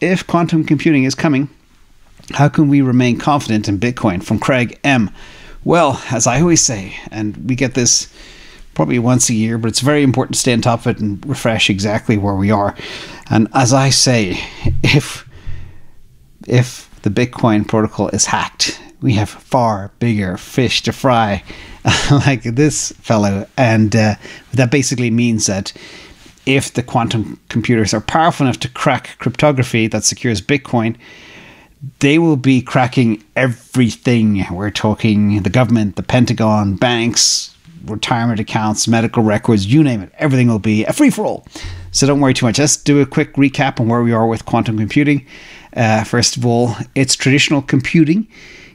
if quantum computing is coming, how can we remain confident in Bitcoin? From Craig M. Well, as I always say, and we get this probably once a year, but it's very important to stay on top of it and refresh exactly where we are. And as I say, if if the Bitcoin protocol is hacked, we have far bigger fish to fry, like this fellow, and uh, that basically means that if the quantum computers are powerful enough to crack cryptography that secures Bitcoin, they will be cracking everything. We're talking the government, the Pentagon, banks, retirement accounts, medical records, you name it. Everything will be a free for all. So don't worry too much. Let's do a quick recap on where we are with quantum computing. Uh, first of all, it's traditional computing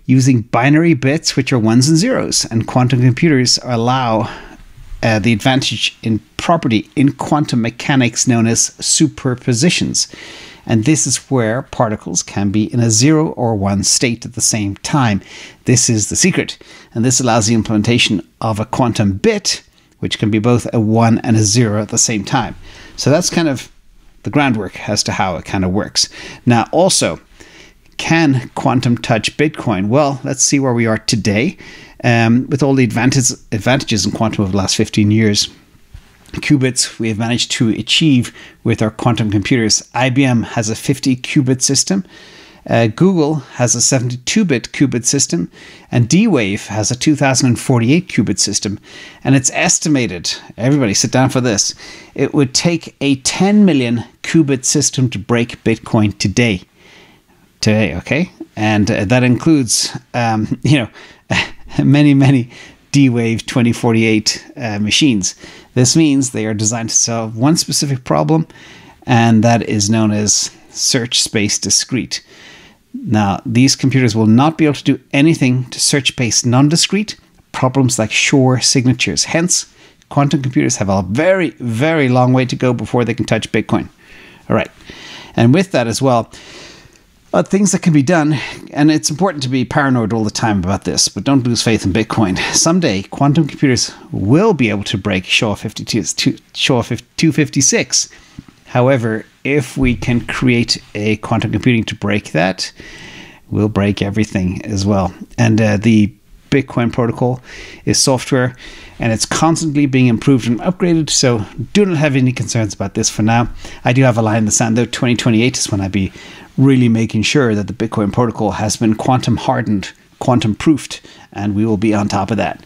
using binary bits, which are ones and zeros, and quantum computers allow uh, the advantage in property in quantum mechanics known as superpositions. And this is where particles can be in a zero or one state at the same time. This is the secret. And this allows the implementation of a quantum bit, which can be both a one and a zero at the same time. So that's kind of the groundwork as to how it kind of works. Now, also, can quantum touch Bitcoin? Well, let's see where we are today um, with all the advantages, advantages in quantum over the last 15 years. Qubits we have managed to achieve with our quantum computers. IBM has a 50 qubit system. Uh, Google has a 72 bit qubit system, and D Wave has a 2048 qubit system. And it's estimated, everybody sit down for this, it would take a 10 million qubit system to break Bitcoin today. Today, okay? And uh, that includes, um, you know, many, many D Wave 2048 uh, machines. This means they are designed to solve one specific problem, and that is known as search space discrete. Now, these computers will not be able to do anything to search space non discrete, problems like Schnorr signatures. Hence, quantum computers have a very, very long way to go before they can touch Bitcoin. All right. And with that as well, things that can be done, and it's important to be paranoid all the time about this, but don't lose faith in Bitcoin. Someday, quantum computers will be able to break SHA 52, SHA 256. However, if we can create a quantum computing to break that, we'll break everything as well. And uh, the Bitcoin protocol is software and it's constantly being improved and upgraded. So do not have any concerns about this for now. I do have a line in the sand though. 2028 is when I'd be really making sure that the Bitcoin protocol has been quantum hardened, quantum proofed, and we will be on top of that.